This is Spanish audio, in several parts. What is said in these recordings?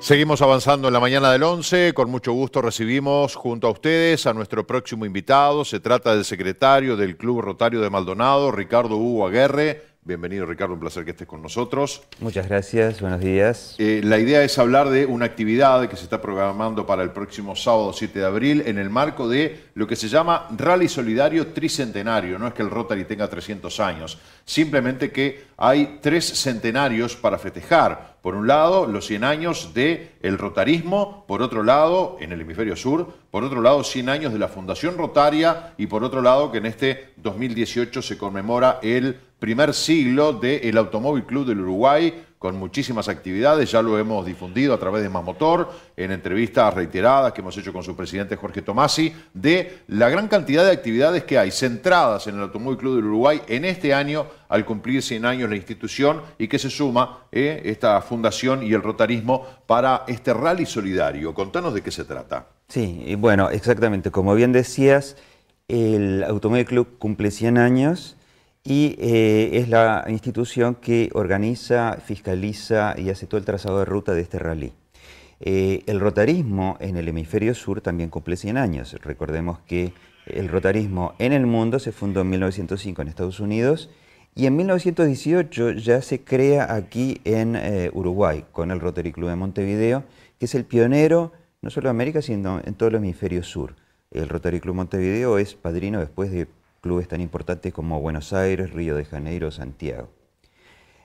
Seguimos avanzando en la mañana del 11. Con mucho gusto recibimos junto a ustedes a nuestro próximo invitado. Se trata del secretario del Club Rotario de Maldonado, Ricardo Hugo Aguerre. Bienvenido Ricardo, un placer que estés con nosotros. Muchas gracias, buenos días. Eh, la idea es hablar de una actividad que se está programando para el próximo sábado 7 de abril en el marco de lo que se llama Rally Solidario Tricentenario. No es que el Rotary tenga 300 años, simplemente que hay tres centenarios para festejar. Por un lado, los 100 años del el rotarismo, por otro lado, en el hemisferio sur, por otro lado, 100 años de la Fundación Rotaria y por otro lado, que en este 2018 se conmemora el primer siglo del Automóvil Club del Uruguay, con muchísimas actividades, ya lo hemos difundido a través de Más en entrevistas reiteradas que hemos hecho con su presidente Jorge Tomasi, de la gran cantidad de actividades que hay centradas en el Automóvil Club del Uruguay en este año, al cumplir 100 años la institución, y que se suma eh, esta fundación y el rotarismo para este rally solidario. Contanos de qué se trata. Sí, y bueno, exactamente, como bien decías, el Automóvil Club cumple 100 años y eh, es la institución que organiza, fiscaliza y hace todo el trazado de ruta de este rally. Eh, el rotarismo en el hemisferio sur también cumple 100 años. Recordemos que el rotarismo en el mundo se fundó en 1905 en Estados Unidos y en 1918 ya se crea aquí en eh, Uruguay con el Rotary Club de Montevideo, que es el pionero no solo en América, sino en todo el hemisferio sur. El Rotary Club Montevideo es padrino después de clubes tan importantes como Buenos Aires, Río de Janeiro, Santiago.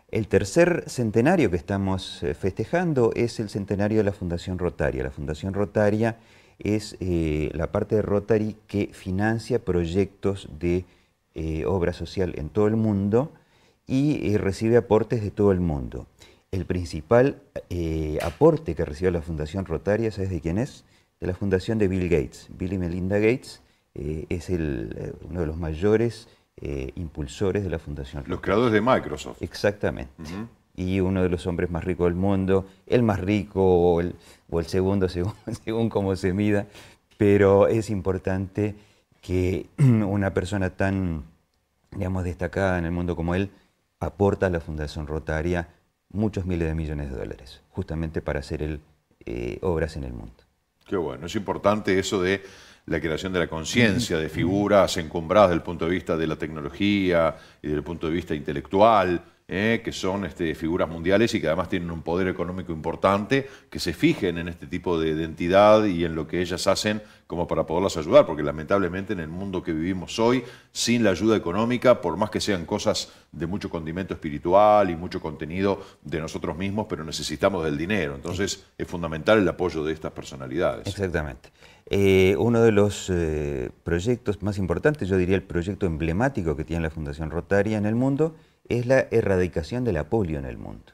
El tercer centenario que estamos eh, festejando es el centenario de la Fundación Rotaria. La Fundación Rotaria es eh, la parte de Rotary que financia proyectos de eh, obra social en todo el mundo y recibe aportes de todo el mundo. El principal aporte que recibe la Fundación Rotaria, ¿sabes de quién es? De la Fundación de Bill Gates. Bill y Melinda Gates eh, es el, eh, uno de los mayores eh, impulsores de la Fundación. Los creadores de Microsoft. Exactamente. Y uno de los hombres más ricos del mundo, el más rico o el, o el segundo según, según cómo se mida, pero es importante que una persona tan, digamos, destacada en el mundo como él aporta a la Fundación Rotaria muchos miles de millones de dólares, justamente para hacer el, obras en el mundo. Qué bueno, es importante eso de la creación de la conciencia, de figuras encumbradas desde el punto de vista de la tecnología y desde el punto de vista intelectual, eh, que son este, figuras mundiales y que además tienen un poder económico importante, que se fijen en este tipo de identidad y en lo que ellas hacen como para poderlas ayudar, porque lamentablemente en el mundo que vivimos hoy, sin la ayuda económica, por más que sean cosas de mucho condimento espiritual y mucho contenido de nosotros mismos, pero necesitamos del dinero. Entonces es fundamental el apoyo de estas personalidades. Exactamente. Eh, uno de los eh, proyectos más importantes, yo diría el proyecto emblemático que tiene la Fundación Rotaria en el mundo, es la erradicación de la polio en el mundo.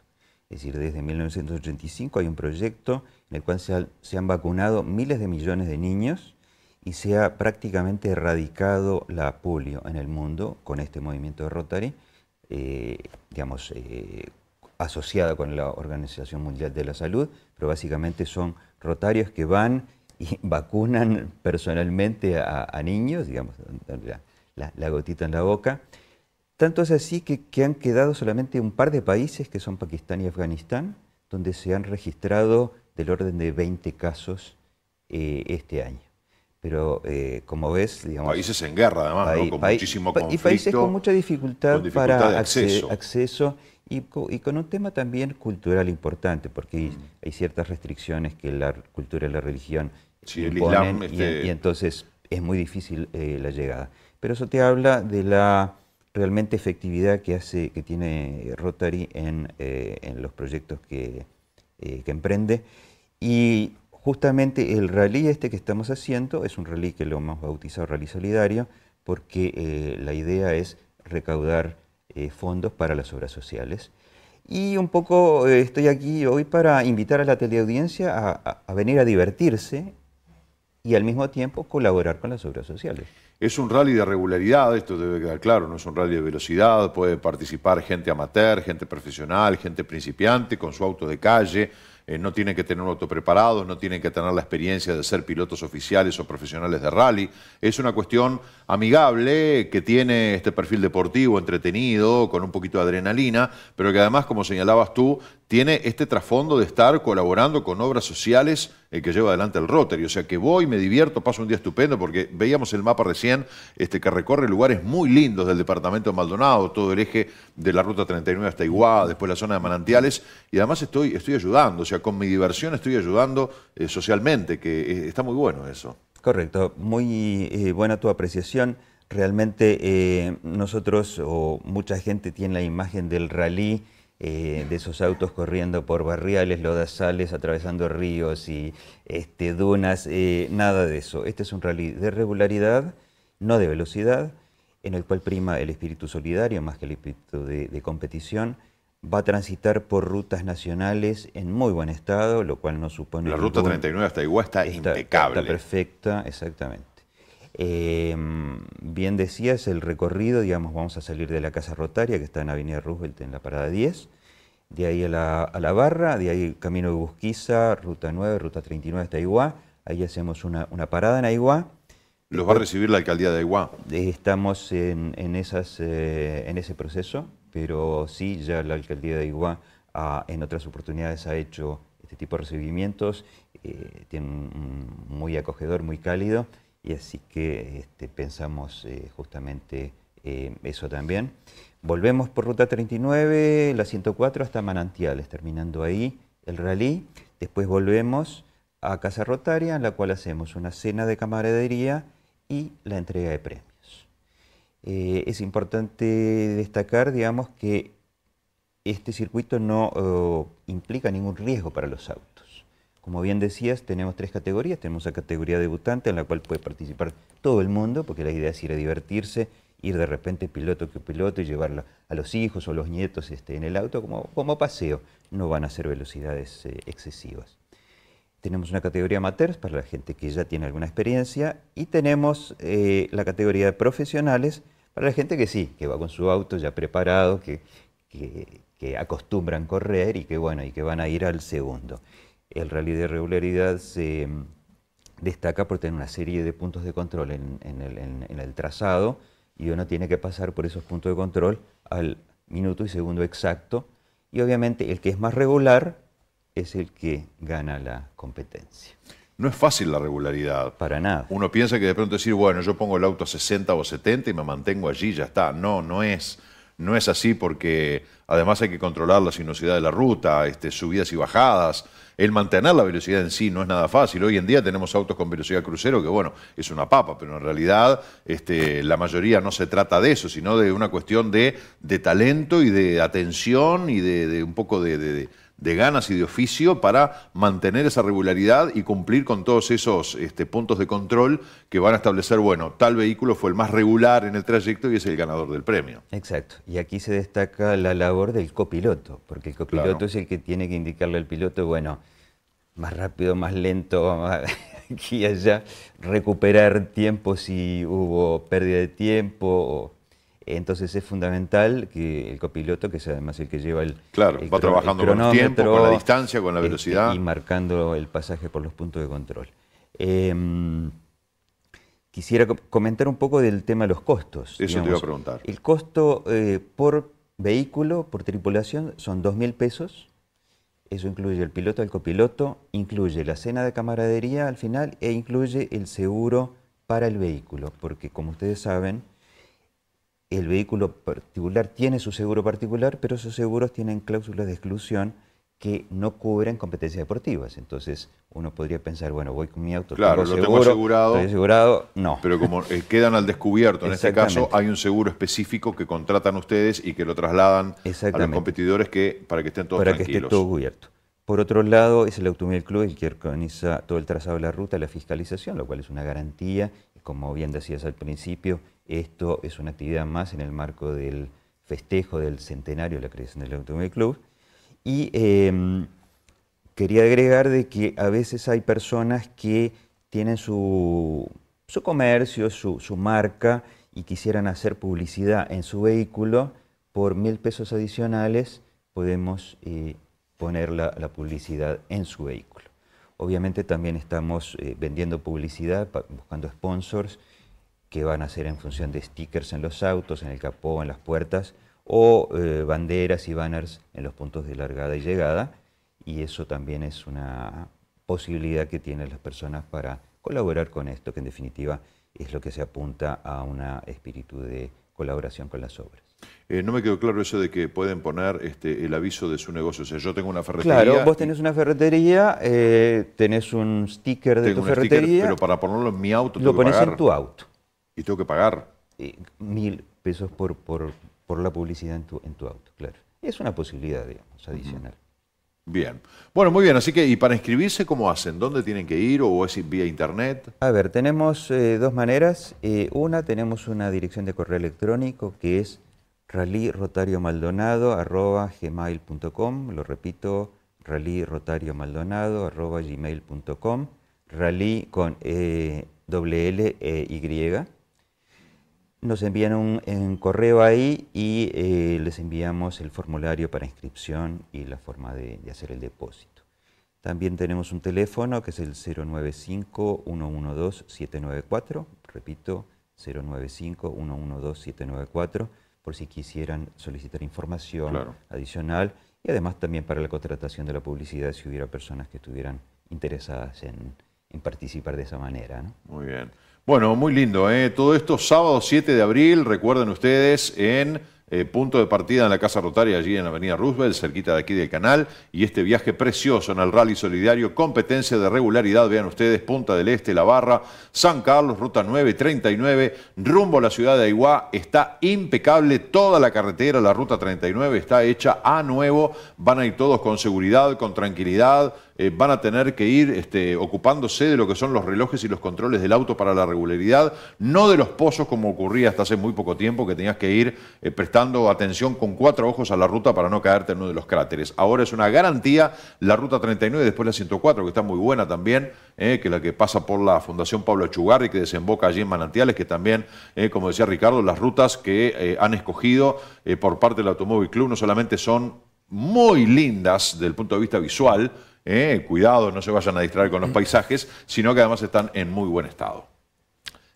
Es decir, desde 1985 hay un proyecto en el cual se, han vacunado miles de millones de niños y se ha prácticamente erradicado la polio en el mundo con este movimiento de Rotary, eh, digamos, eh, asociada con la Organización Mundial de la Salud, pero básicamente son rotarios que van y vacunan personalmente a, niños, digamos, la gotita en la boca, tanto es así que, han quedado solamente un par de países, que son Pakistán y Afganistán, donde se han registrado del orden de 20 casos eh, este año. Pero eh, como ves, digamos... Países en guerra además, ¿no? con muchísimo conflicto. Y países con mucha dificultad, para acceso, acceso y, con un tema también cultural importante, porque hay, mm. ciertas restricciones que la cultura y la religión imponen, este y, entonces es muy difícil eh, la llegada. Pero eso te habla de la realmente efectividad que, hace, que tiene Rotary en, eh, en los proyectos que, eh, que, emprende. Y justamente el rally este que estamos haciendo es un rally que lo hemos bautizado Rally Solidario porque eh, la idea es recaudar fondos para las obras sociales. Y un poco estoy aquí hoy para invitar a la teleaudiencia a venir a divertirse y al mismo tiempo colaborar con las obras sociales. Es un rally de regularidad, esto debe quedar claro, no es un rally de velocidad, puede participar gente amateur, gente profesional, gente principiante con su auto de calle, eh, no tienen que tener un auto preparado, no tienen que tener la experiencia de ser pilotos oficiales o profesionales de rally. Es una cuestión amigable que tiene este perfil deportivo, entretenido, con un poquito de adrenalina, pero que además, como señalabas tú, tiene este trasfondo de estar colaborando con obras sociales eh, que lleva adelante el Rotary. O sea que voy, me divierto, paso un día estupendo, porque veíamos el mapa recién este, que recorre lugares muy lindos del departamento de Maldonado, todo el eje de la ruta 39 hasta Iguá, después la zona de manantiales, y además estoy, estoy ayudando, o sea, con mi diversión estoy ayudando eh, socialmente, que eh, está muy bueno eso. Correcto, muy buena tu apreciación. Realmente nosotros o mucha gente tiene la imagen del rally eh, de esos autos corriendo por barriales, lodazales, atravesando ríos y este, dunas, eh, nada de eso. Este es un rally de regularidad, no de velocidad, en el cual prima el espíritu solidario más que el espíritu de, competición. Va a transitar por rutas nacionales en muy buen estado, lo cual no supone... La ruta 39 hasta Iguá está, impecable. Está perfecta, exactamente. Eh, bien decías, el recorrido, digamos, vamos a salir de la Casa Rotaria, que está en Avenida Roosevelt, en la parada 10, de ahí a la, Barra, de ahí Camino de Busquiza, Ruta 9, Ruta 39 hasta Aiguá, ahí hacemos una, parada en Aiguá. ¿Los va a recibir la alcaldía de Aiguá? Estamos en, esas, eh, en ese proceso, pero sí, ya la alcaldía de Aiguá en otras oportunidades ha hecho este tipo de recibimientos, eh, tiene un, muy acogedor, muy cálido, y así que este, pensamos eh, justamente eh, eso también. Volvemos por ruta 39, la 104 hasta Manantiales, terminando ahí el rally. Después volvemos a Casa Rotaria, en la cual hacemos una cena de camaradería y la entrega de premios. Eh, es importante destacar, digamos, que este circuito no implica ningún riesgo para los autos. Como bien decías, tenemos tres categorías. Tenemos la categoría debutante en la cual puede participar todo el mundo, porque la idea es ir a divertirse, ir de repente piloto que piloto y llevarlo a los hijos o los nietos este, en el auto como, como paseo. No van a ser velocidades eh, excesivas. Tenemos una categoría amateur para la gente que ya tiene alguna experiencia y tenemos eh, la categoría de profesionales para la gente que sí, que va con su auto ya preparado, que, que, que acostumbran correr y que, bueno, y que van a ir al segundo. El rally de regularidad se mm, destaca por tener una serie de puntos de control en, el, trazado y uno tiene que pasar por esos puntos de control al minuto y segundo exacto. Y obviamente el que es más regular es el que gana la competencia. No es fácil la regularidad. Para nada. Uno piensa que de pronto decir, bueno, yo pongo el auto a 60 o 70 y me mantengo allí, ya está. No, no es, no es así porque además hay que controlar la sinuosidad de la ruta, este, subidas y bajadas el mantener la velocidad en sí no es nada fácil. Hoy en día tenemos autos con velocidad crucero que, bueno, es una papa, pero en realidad este, la mayoría no se trata de eso, sino de una cuestión de, talento y de atención y de, un poco de, ganas y de oficio para mantener esa regularidad y cumplir con todos esos este, puntos de control que van a establecer, bueno, tal vehículo fue el más regular en el trayecto y es el ganador del premio. Exacto. Y aquí se destaca la labor del copiloto, porque el copiloto es el que tiene que indicarle al piloto, bueno, más rápido, más lento, aquí y allá, recuperar tiempo si hubo pérdida de tiempo. Entonces es fundamental que el copiloto, que es además el que lleva el. Claro, va trabajando con el tiempo, con la distancia, con la este, velocidad. Y marcando el pasaje por los puntos de control. Em, quisiera comentar un poco del tema de los costos. Eso te iba a preguntar. El costo eh, por vehículo, por tripulación, son 2.000 pesos eso incluye el piloto, el copiloto, incluye la cena de camaradería al final e incluye el seguro para el vehículo, porque como ustedes saben, el vehículo particular tiene su seguro particular, pero esos seguros tienen cláusulas de exclusión que no cubren competencias deportivas. Entonces uno podría pensar, bueno, voy con mi auto, claro, lo tengo asegurado, estoy asegurado, no. Pero como eh, quedan al descubierto, en este caso hay un seguro específico que contratan ustedes y que lo trasladan a los competidores que, para que estén todos para que esté todo cubierto. Por otro lado, es el Automóvil Club el que organiza todo el trazado de la ruta, la fiscalización, lo cual es una garantía. Como bien decías al principio, esto es una actividad más en el marco del festejo del centenario de la creación del Automóvil Club y em, quería agregar de que a veces hay personas que tienen su, comercio, su, marca y quisieran hacer publicidad en su vehículo, por mil pesos adicionales podemos eh, poner la, publicidad en su vehículo. Obviamente también estamos eh, vendiendo publicidad, buscando sponsors que van a ser en función de stickers en los autos, en el capó, en las puertas, o eh, banderas y banners en los puntos de largada y llegada, y eso también es una posibilidad que tienen las personas para colaborar con esto, que en definitiva es lo que se apunta a un espíritu de colaboración con las obras. Eh, no me quedó claro eso de que pueden poner este, el aviso de su negocio. O sea, yo tengo una ferretería. Claro, vos tenés una ferretería, eh, tenés un sticker de tu ferretería. pero para ponerlo en mi auto, lo pones en tu auto. ¿Y tengo que pagar? Eh, mil pesos por, por, por, la publicidad en tu, en tu auto, claro. Es una posibilidad, digamos, adicional. Bien. Bueno, muy bien. Así que, ¿y para inscribirse cómo hacen? ¿Dónde tienen que ir o es vía internet? A ver, tenemos eh, dos maneras. Eh, una, tenemos una dirección de correo electrónico que es rallyrotariomaldonado.gmail.com Lo repito, rallyrotariomaldonado.gmail.com Rally con eh, doble L e Y nos envían un, correo ahí y eh, les enviamos el formulario para inscripción y la forma de, hacer el depósito. También tenemos un teléfono que es el 095-112-794, repito, 095-112-794, por si quisieran solicitar información adicional y además también para la contratación de la publicidad si hubiera personas que estuvieran interesadas en, participar de esa manera. Muy bien. Bueno, muy lindo, ¿eh? Todo esto sábado 7 de abril, recuerden ustedes, en eh, punto de partida en la Casa Rotaria, allí en la Avenida Roosevelt, cerquita de aquí del canal, y este viaje precioso en el Rally Solidario, competencia de regularidad, vean ustedes, Punta del Este, La Barra, San Carlos, Ruta 939, rumbo a la ciudad de Aiguá, está impecable toda la carretera, la Ruta 39 está hecha a nuevo, van a ir todos con seguridad, con tranquilidad, eh, van a tener que ir este, ocupándose de lo que son los relojes y los controles del auto para la regularidad, no de los pozos como ocurría hasta hace muy poco tiempo, que tenías que ir eh, prestando atención con cuatro ojos a la ruta para no caerte en uno de los cráteres. Ahora es una garantía la ruta 39, después la 104, que está muy buena también, eh, que la que pasa por la Fundación Pablo Chugarri, que desemboca allí en Manantiales, que también, como decía Ricardo, las rutas que han escogido por parte del Automóvil Club no solamente son muy lindas desde el punto de vista visual, eh, cuidado, no se vayan a distraer con los paisajes, sino que además están en muy buen estado.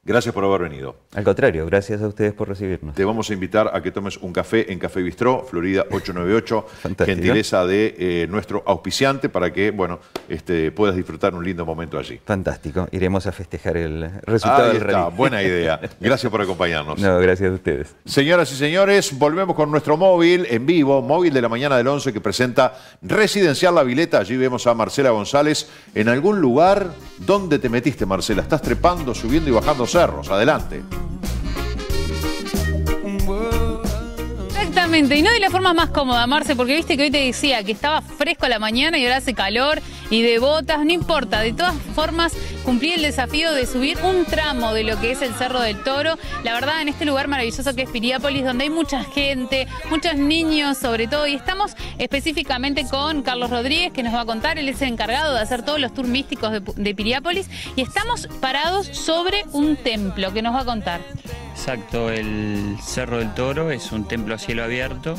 Gracias por haber venido. Al contrario, gracias a ustedes por recibirnos. Te vamos a invitar a que tomes un café en Café Bistró, Florida 898, gentileza de eh, nuestro auspiciante para que, bueno, este, puedas disfrutar un lindo momento allí. Fantástico, iremos a festejar el resultado del está, buena idea. Gracias por acompañarnos. No, gracias a ustedes. Señoras y señores, volvemos con nuestro móvil en vivo, móvil de la mañana del 11 que presenta Residencial La Vileta. Allí vemos a Marcela González en algún lugar. ¿Dónde te metiste, Marcela? ¿Estás trepando, subiendo y bajando? Cerros. Adelante. Y no de la forma más cómoda, Marce, porque viste que hoy te decía que estaba fresco a la mañana y ahora hace calor y de botas, no importa, de todas formas cumplí el desafío de subir un tramo de lo que es el Cerro del Toro, la verdad en este lugar maravilloso que es Piriápolis, donde hay mucha gente, muchos niños sobre todo, y estamos específicamente con Carlos Rodríguez, que nos va a contar, él es el encargado de hacer todos los tours místicos de, de Piriápolis, y estamos parados sobre un templo que nos va a contar. Exacto, el Cerro del Toro es un templo a cielo abierto.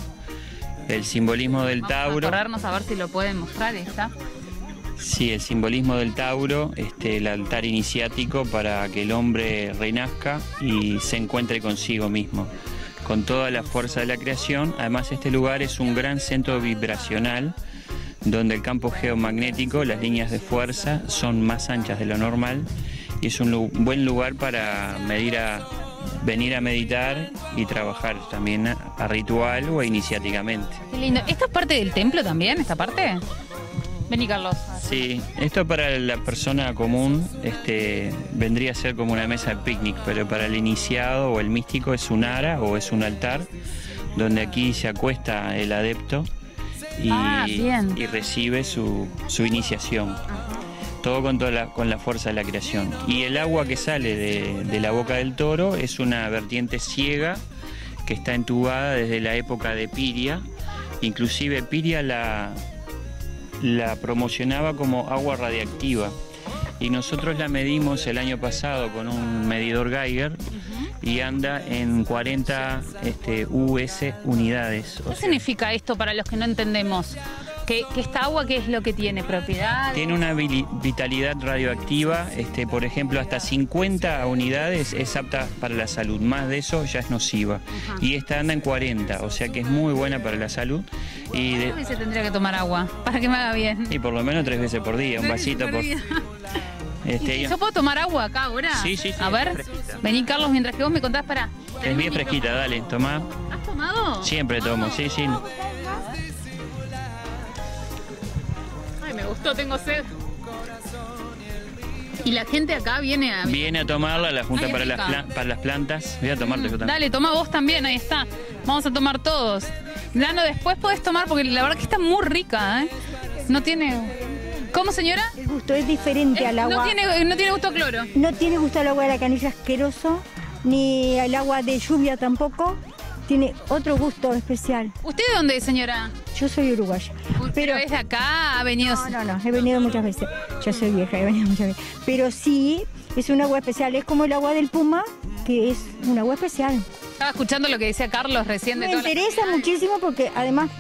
El simbolismo del Tauro. Vamos a a ver si lo pueden mostrar, ¿está? Sí, el simbolismo del Tauro, este, el altar iniciático para que el hombre renazca y se encuentre consigo mismo, con toda la fuerza de la creación. Además, este lugar es un gran centro vibracional donde el campo geomagnético, las líneas de fuerza son más anchas de lo normal y es un buen lugar para medir a venir a meditar y trabajar también a, ritual o iniciáticamente. Qué lindo. ¿Esto es parte del templo también, esta parte? Vení, Carlos. Sí, esto para la persona común este, vendría a ser como una mesa de picnic, pero para el iniciado o el místico es un ara o es un altar, donde aquí se acuesta el adepto y, ah, y recibe su, su iniciación todo con, toda la, con la fuerza de la creación. Y el agua que sale de, la boca del toro es una vertiente ciega que está entubada desde la época de Piria. Inclusive Piria la, la promocionaba como agua radiactiva. Y nosotros la medimos el año pasado con un medidor Geiger y anda en 40 este, US unidades. ¿Qué significa esto para los que no entendemos? Que esta agua, ¿qué es lo que tiene? ¿Propiedad? Tiene una vitalidad radioactiva, este, por ejemplo, hasta 50 unidades es apta para la salud. Más de eso ya es nociva. Y esta anda en 40, o sea que es muy buena para la salud. Y, de- ¿Cuántas veces tendría que tomar agua para que me haga bien? y por lo menos tres veces por día, un vasito por. Este, ¿Yo puedo tomar agua acá ahora? Sí, sí, sí, A ver, fresquita. vení Carlos, mientras que vos me contás para... es bien fresquita, dale, toma. ¿Has tomado? Siempre tomo, sí, sí. Gustó, tengo sed. Y la gente acá viene a... Viene a tomarla, la junta Ay, para las, plan- para las plantas. Voy a tomarte yo también. Dale, toma vos también, ahí está. Vamos a tomar todos. Nano, después podés tomar porque la verdad que está muy rica, ¿eh? No tiene... ¿Cómo, señora? El gusto es diferente Eh, al no, agua. tiene, no tiene gusto a cloro. No tiene gusto al agua de la canilla asqueroso, ni al agua de lluvia tampoco. Tiene otro gusto especial. ¿Usted de dónde es, señora? Yo soy uruguaya. Pero es de acá, ha venido... No, no, no, he venido muchas veces. Yo soy vieja, he venido muchas veces. Pero sí, es un agua especial. Es como el agua del Puma, que es un agua especial. Estaba escuchando lo que decía Carlos recién de Me las interesa muchísimo porque además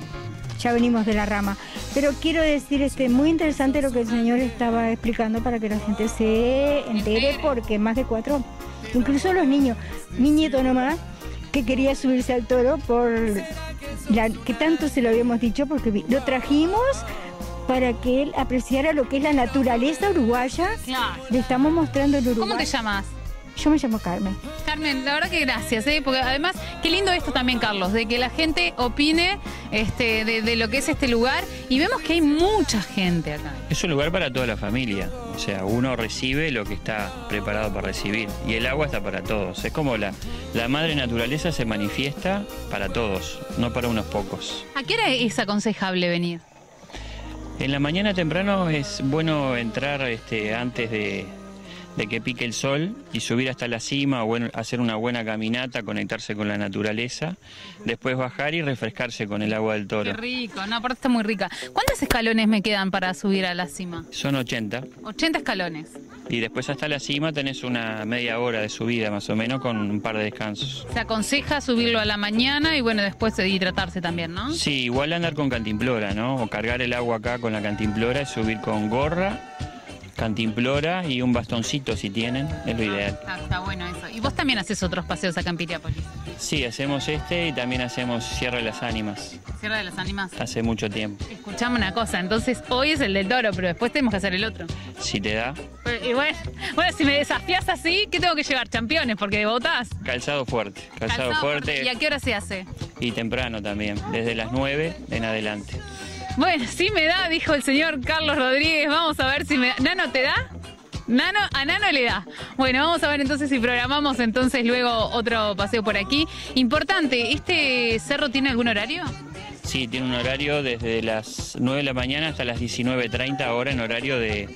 ya venimos de la rama. Pero quiero decir, este, muy interesante lo que el señor estaba explicando para que la gente se entere, Entere. porque más de cuatro, incluso los niños, mi nieto nomás, que quería subirse al toro por la, que tanto se lo habíamos dicho, porque lo trajimos para que él apreciara lo que es la naturaleza uruguaya. Claro. Le estamos mostrando el Uruguay. ¿Cómo te llamas? Yo me llamo Carmen. Carmen, la verdad que gracias, ¿eh? porque además, qué lindo esto también, Carlos, de que la gente opine este, de, de lo que es este lugar y vemos que hay mucha gente acá. Es un lugar para toda la familia. O sea, uno recibe lo que está preparado para recibir. Y el agua está para todos. Es como la, la madre naturaleza se manifiesta para todos, no para unos pocos. ¿A qué hora es aconsejable venir? En la mañana temprano es bueno entrar este, antes de, de que pique el sol y subir hasta la cima o bueno, hacer una buena caminata, conectarse con la naturaleza, después bajar y refrescarse con el agua del toro. Qué rico, no, aparte está muy rica. ¿Cuántos escalones me quedan para subir a la cima? Son 80 80 escalones. y después hasta la cima tenés una media hora de subida más o menos con un par de descansos. Se aconseja subirlo a la mañana y bueno, después de hidratarse también, ¿no? Sí, igual andar con cantimplora, ¿no? O cargar el agua acá con la cantimplora y subir con gorra, cantimplora y un bastoncito si tienen, es lo ideal. Está, está bueno eso. Y vos también haces otros paseos acá en Piriápolis. Sí, hacemos este y también hacemos Sierra de las Ánimas, Sierra de las Ánimas. hace mucho tiempo. Escuchame una cosa, entonces hoy es el del toro, pero después tenemos que hacer el otro. Si te da, Pero, y bueno, bueno, si me desafías así, ¿qué tengo que llevar? ¿Championes? Porque votás. calzado fuerte, calzado, fuerte ¿Y a qué hora se hace? y temprano también, desde las 9 en adelante. Bueno, sí me da, dijo el señor Carlos Rodríguez. Vamos a ver si me da. ¿Nano te da? Nano, a Nano le da. Bueno, vamos a ver entonces si programamos entonces luego otro paseo por aquí. Importante, ¿este cerro tiene algún horario? Sí, tiene un horario desde las 9 de la mañana hasta las 19.30 ahora en horario de,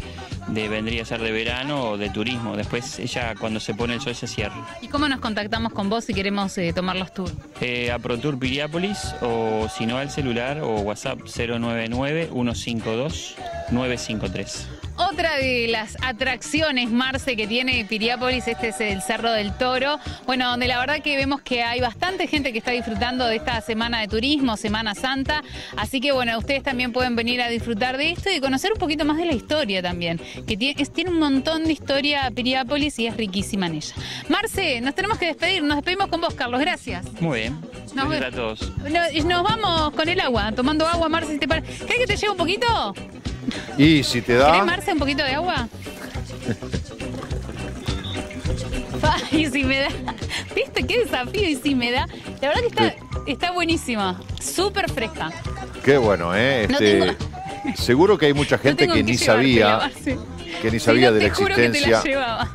de vendría a ser de verano o de turismo. Después ella cuando se pone el sol se cierra. ¿Y cómo nos contactamos con vos si queremos eh, tomar los tours? Eh, a ProTour Piriápolis o si no al celular o WhatsApp 099-152-953. Otra de las atracciones, Marce, que tiene Piriápolis, este es el Cerro del Toro. Bueno, donde la verdad que vemos que hay bastante gente que está disfrutando de esta semana de turismo, Semana Santa. Así que bueno, ustedes también pueden venir a disfrutar de esto y conocer un poquito más de la historia también. Que tiene, es- tiene un montón de historia Piriápolis y es riquísima en ella. Marce, nos tenemos que despedir. Nos despedimos con vos, Carlos. Gracias. Muy bien. Nos Gracias a todos. No- Nos vamos con el agua, tomando agua, Marce. si te pare- ¿Querés que te lleve un poquito? Y si te ¿Querés, da, Marce, un poquito de agua? Ay, si me da. ¿Viste qué desafío? Y si me da. La verdad que está, está buenísima. Súper fresca. qué bueno, ¿eh? No Este, tengo- Seguro que hay mucha gente que ni sabía, que ni Si sabía no, de la juro que te la existencia, llevaba.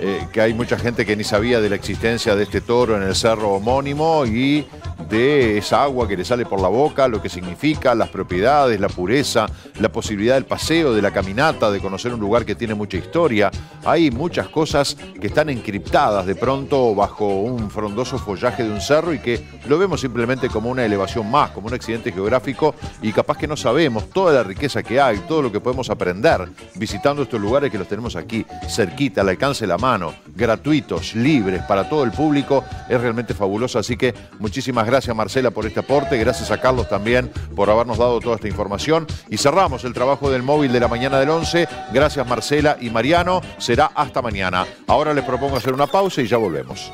eh, que hay mucha gente que ni sabía de la existencia de este toro en el cerro homónimo y de esa agua que le sale por la boca, lo que significa, las propiedades, la pureza, la posibilidad del paseo, de la caminata, de conocer un lugar que tiene mucha historia. Hay muchas cosas que están encriptadas de pronto bajo un frondoso follaje de un cerro y que lo vemos simplemente como una elevación más, como un accidente geográfico y capaz que no sabemos toda la riqueza que hay, todo lo que podemos aprender visitando estos lugares que los tenemos aquí, cerquita, al alcance de la mano, gratuitos, libres para todo el público. Es realmente fabuloso, así que muchísimas gracias Marcela por este aporte, gracias a Carlos también por habernos dado toda esta información. Y cerramos el trabajo del móvil de la mañana del 11. Gracias Marcela y Mariano. Será hasta mañana. Ahora les propongo hacer una pausa y ya volvemos.